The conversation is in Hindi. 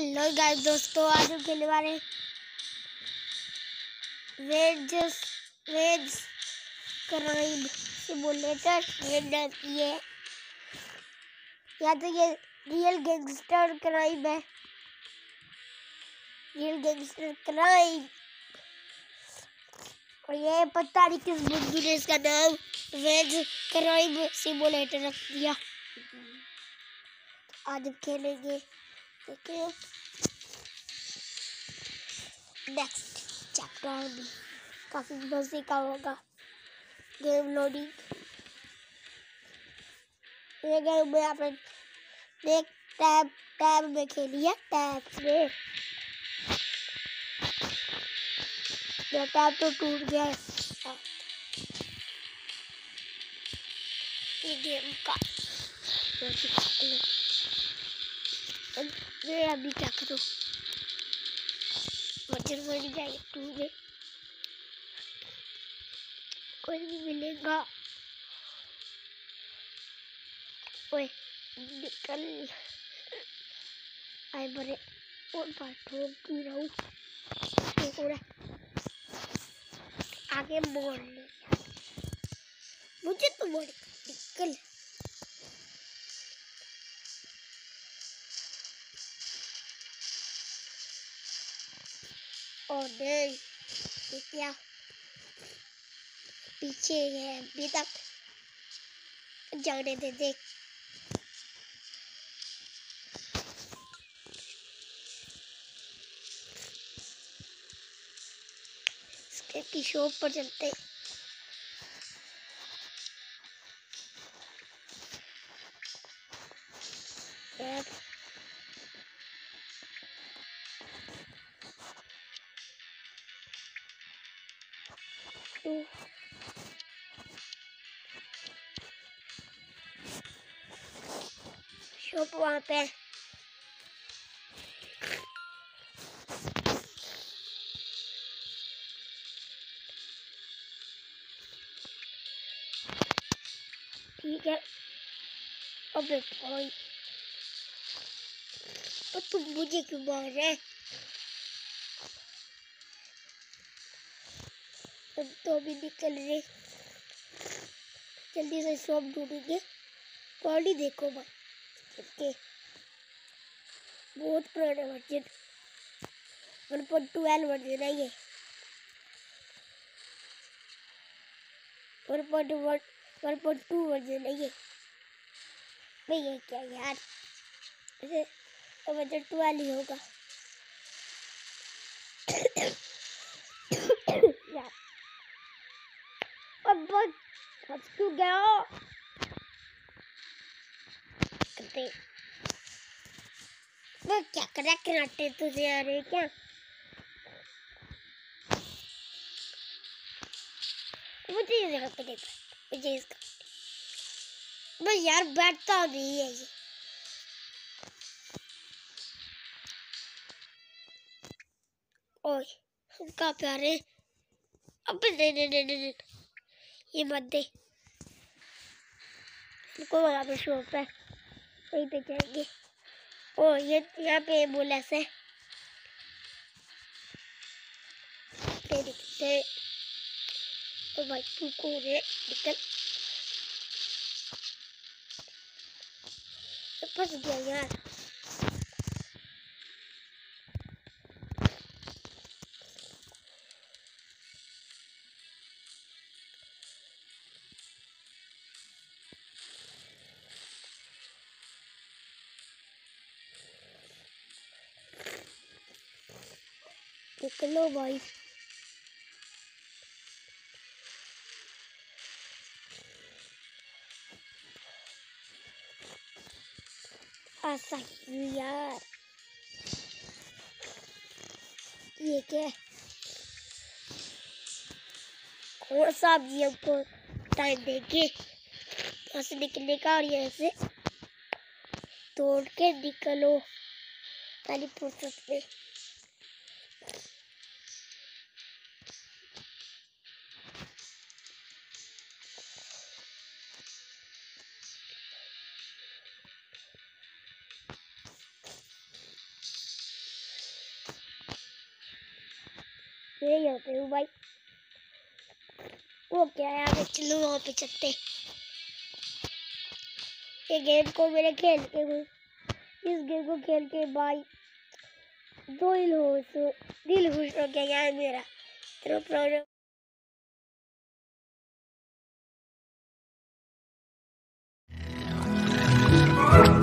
हेलो गाइस दोस्तों, आज हम खेलने वाले वेज वेज क्राइम सिमुलेटर ये ये या तो ये रियल गैंगस्टर क्राइम है। रियल गैंगस्टर क्राइम और ये पता नहीं किस बुद्धू ने इसका नाम वेज क्राइम सिमुलेटर रख दिया। आज हम खेलेंगे। देखिए नेक्स्ट चैप्टर भी काफ़ी मज़े का होगा। गेम लोडिंग ये गेम में आपने टैब टैब में खेली टैब में टैब तो टूट गया ये गेम का। मैं अभी क्या करूँ? वज़न बढ़ जाए में कोई भी मिलेगा। ओए, निकल। आए बड़े, और ठोक की रहूँ आगे मोड़ मुझे तो मोड़, निकल। और नहीं क्या? पीछे है, अभी तक जाने दे, देख। की शॉप पर चलते। हैं टू शॉप वहाँ पे ठीक है अबे भाई तो तुम मुझे क्यों मार रहे हम तो अभी निकल रहे जल्दी से शॉप ढूंढेंगे। क्वालिटी देखो भाई के बहुत पुराना version one point twelve version है ये। One point one one point two version है ये। भाई ये क्या यार? तो वर्जन ट्वेल्व ही होगा। फंस क्यों गया करते मैं क्या करा कराटे तुझे आ रहे क्या? मुझे ये जगह पे देख, मुझे इसका। बस यार, बैठता नहीं है ये। ओए हम कहाँ पे आ रहे हैं अबे नहीं नहीं नहीं नहीं। ये मत दे। को वहाँ पे शॉप है। वहीं पे जाएँगे। ओ, ये यहाँ पे एंबुलेंस है। दिखते ओ भाई तू को रे निकल फंस गया यार। निकलो भाई। ऐसा क्यों यार। ये क्या? है कौन सा भी हमको टाइम देंगे यहाँ से निकलने का और यहाँ से तोड़ के निकलो। पहली फुर्सत में। यही होते हूँ भाई। वो क्या है, आगे चलो वहाँ पे चलते ये गेम को मेरे खेल के इस गेम को खेल के भाई दो दिल हो सो दिल खुश हो गया यार मेरा। इतना प्रॉब्लम Oh